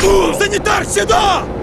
Санитар, сюда!